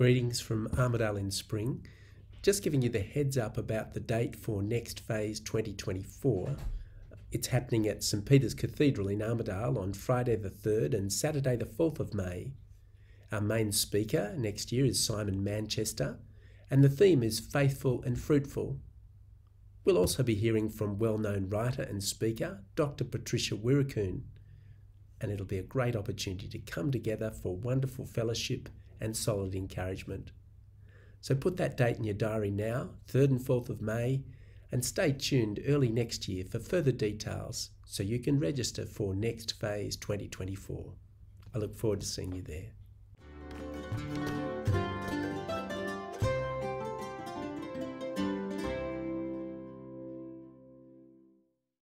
Greetings from Armidale in Spring. Just giving you the heads up about the date for next phase 2024. It's happening at St Peter's Cathedral in Armidale on Friday the 3rd and Saturday the 4th of May. Our main speaker next year is Simon Manchester, and the theme is Faithful and Fruitful. We'll also be hearing from well known writer and speaker Dr. Patricia Weerakoon, and it'll be a great opportunity to come together for wonderful fellowship and solid encouragement. So put that date in your diary now, 3rd and 4th of May, and stay tuned early next year for further details so you can register for next phase 2024. I look forward to seeing you there.